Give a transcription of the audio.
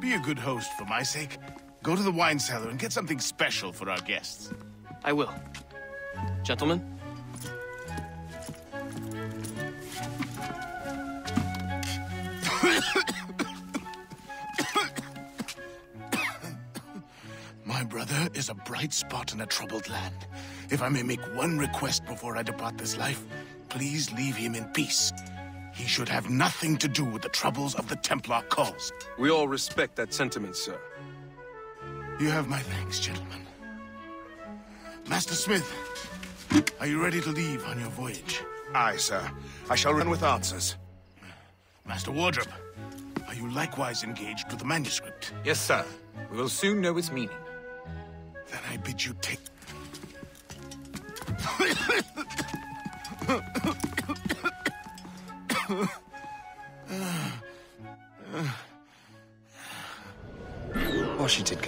Be a good host for my sake. Go to the wine cellar and get something special for our guests. I will. Gentlemen? My brother is a bright spot in a troubled land. If I may make one request before I depart this life, please leave him in peace. He should have nothing to do with the troubles of the Templar cause. We all respect that sentiment, sir. You have my thanks, gentlemen. Master Smith, are you ready to leave on your voyage? Aye, sir. I shall run with answers. Master Wardrop, are you likewise engaged with the manuscript? Yes, sir. We will soon know its meaning. Then I bid you take... Washington